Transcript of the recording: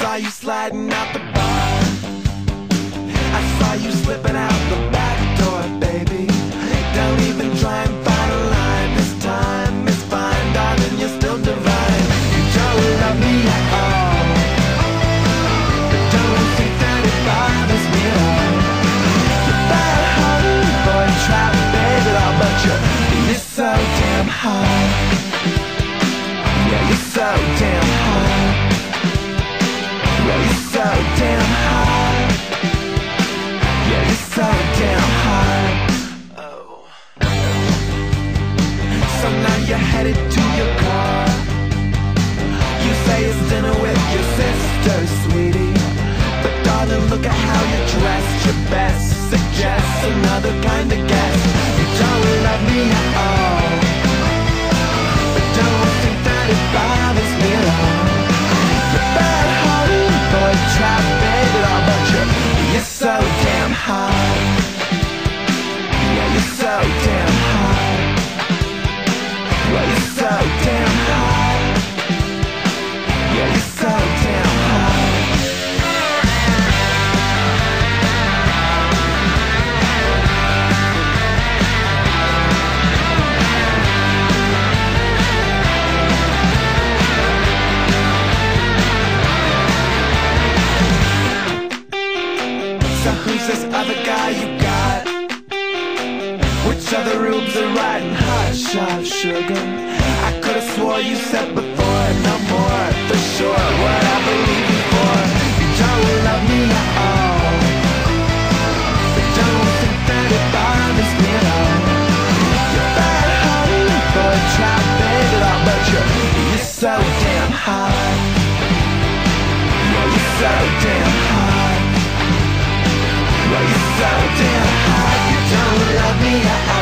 saw you sliding out the back. attitude. this other guy you got? Which other rooms are riding hot, shot sugar? I could've swore you said before, no more, for sure, what I believe you for. You don't love me at all. But don't think that it bothers me at all. You're bad honey for a trap, baby, but you're, you're so damn hot. Yeah, you're so damn hot. Well, you so damn down You don't love me, I